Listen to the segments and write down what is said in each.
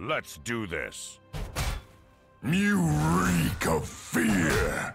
Let's do this. You reek of fear!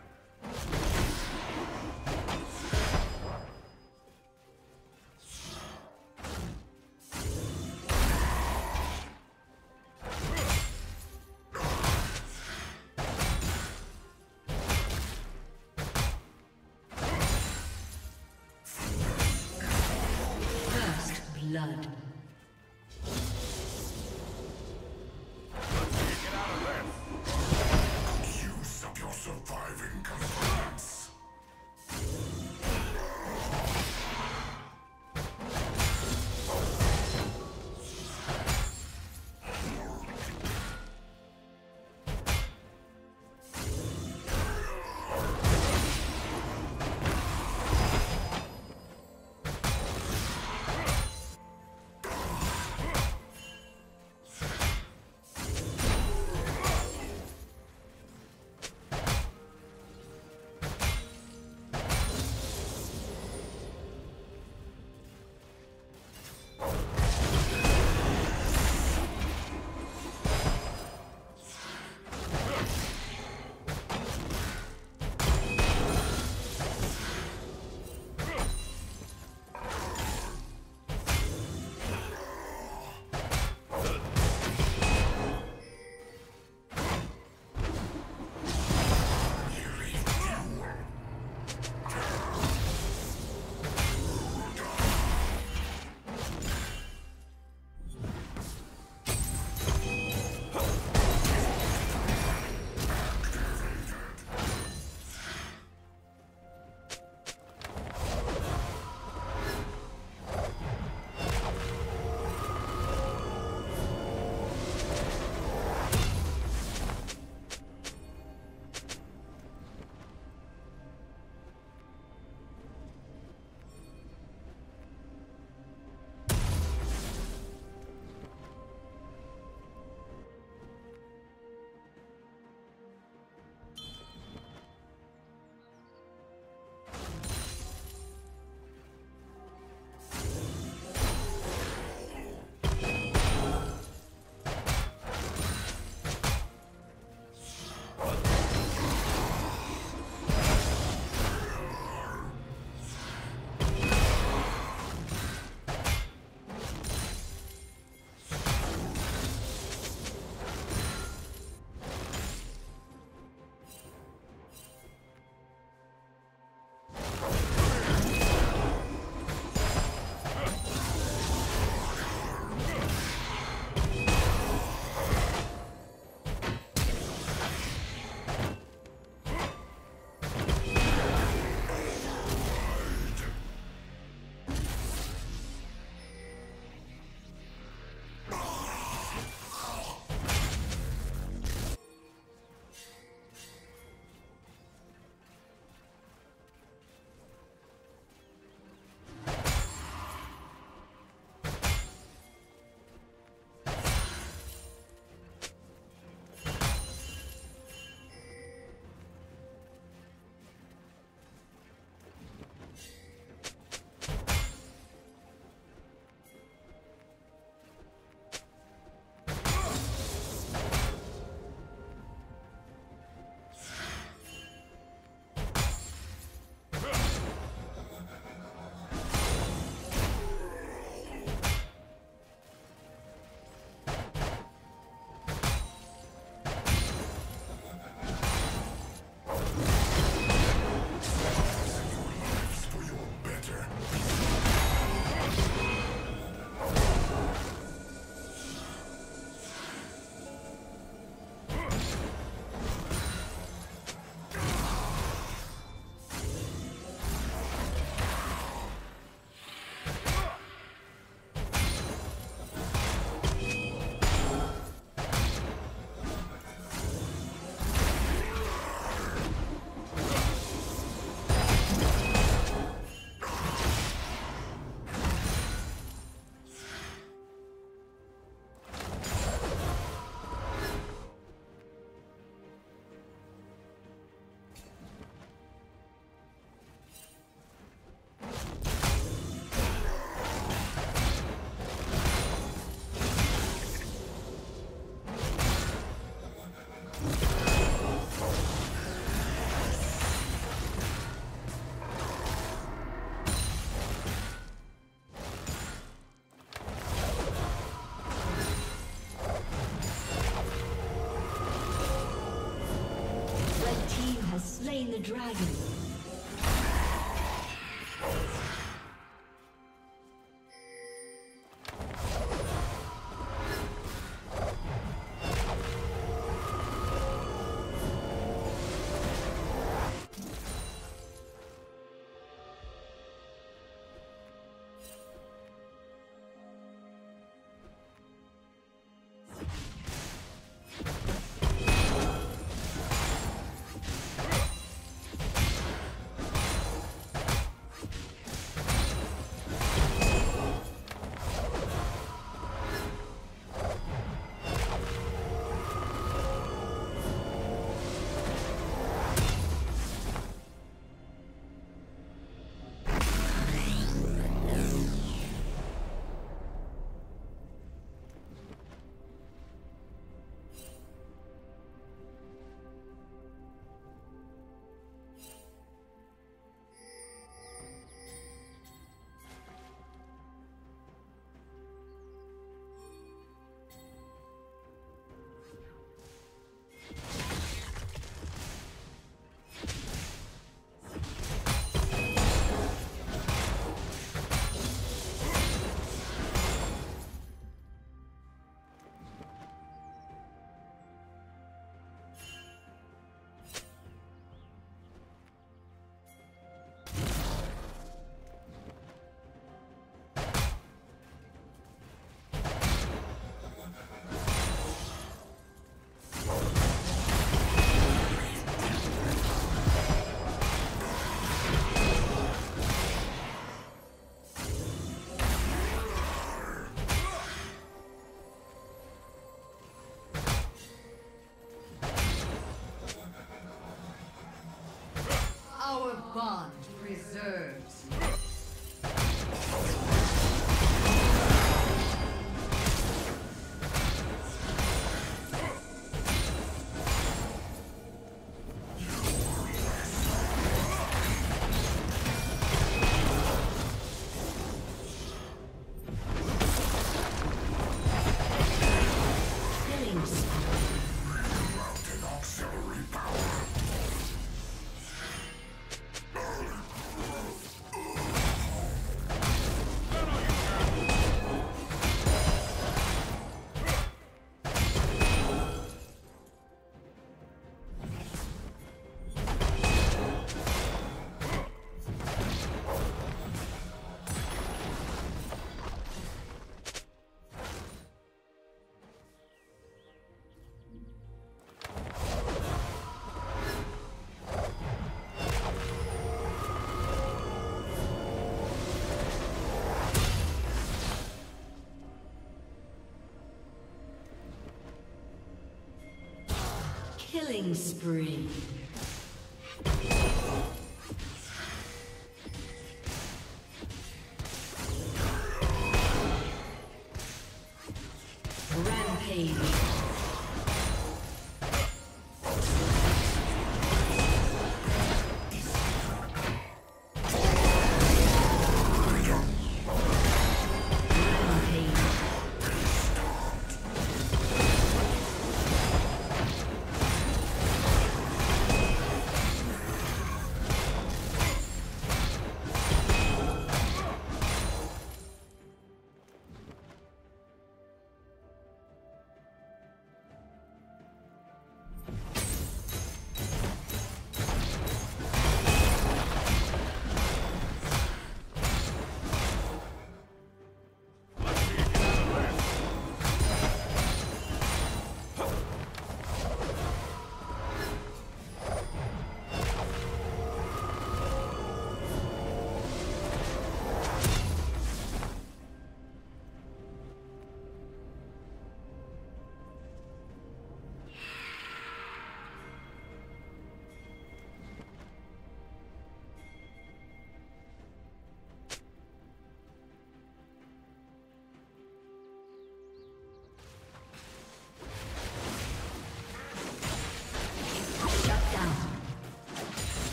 Dragon. Killing spree.